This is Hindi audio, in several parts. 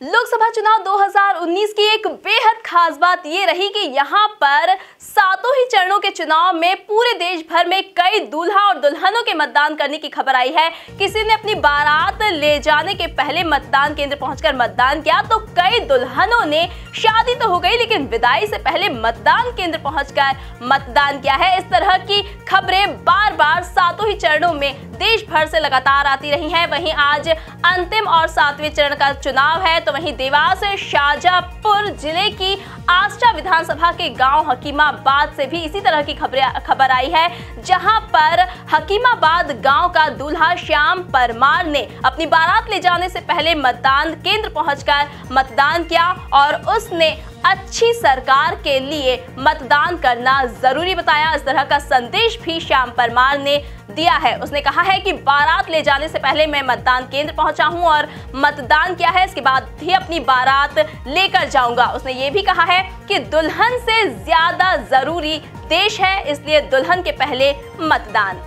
लोकसभा चुनाव 2019 की एक बेहद खास बात ये रही कि यहाँ पर सातों ही चरणों के चुनाव में पूरे देश भर में कई दूल्हा और दुल्हनों के मतदान करने की खबर आई है। किसी ने अपनी बारात ले जाने के पहले मतदान केंद्र पहुंचकर मतदान किया तो कई दुल्हनों ने शादी तो हो गई, लेकिन विदाई से पहले मतदान केंद्र पहुंचकर मतदान किया है। इस तरह की खबरें बार बार सातों ही चरणों में देश भर से लगातार आती रही हैं। वहीं आज अंतिम और सातवें चरण का चुनाव है तो वहीं देवास शाहजहांपुर ज़िले की आस्टा विधानसभा के गाँव हकीमाबाद से भी इसी तरह की खबर आई है, जहाँ पर हकीमाबाद गाँव का दूल्हा श्याम परमार ने अपनी बारात ले जाने से पहले मतदान केंद्र पहुंचकर मतदान किया और उसने अच्छी सरकार के लिए मतदान करना ज़रूरी बताया। इस तरह का संदेश भी श्याम परमार ने दिया है। उसने कहा है कि बारात ले जाने से पहले मैं मतदान केंद्र पहुँचा हूँ और मतदान किया है। इसके बाद ही अपनी बारात लेकर जाऊँगा। उसने ये भी कहा है कि दुल्हन से ज़्यादा ज़रूरी देश है, इसलिए दुल्हन के पहले मतदान।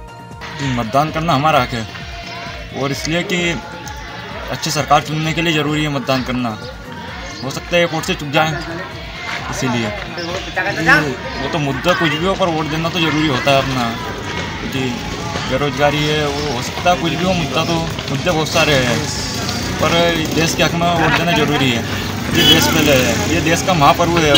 मतदान करना हमारा हक है, और इसलिए कि अच्छी सरकार चुनने के लिए ज़रूरी है मतदान करना। हो सकता है वोट से चुप जाए। इसीलिए। वो तो मुद्दा कुछ भी हो, पर वोट देना तो ज़रूरी होता है अपना। क्योंकि बेरोजगारी है, वो हो सकता है कुछ भी हो, मुद्दा तो मुद्दे बहुत सारे हैं। पर देश के हक में वोट देना ज़रूरी है। ये देश पहले है। ये देश का महापर्व है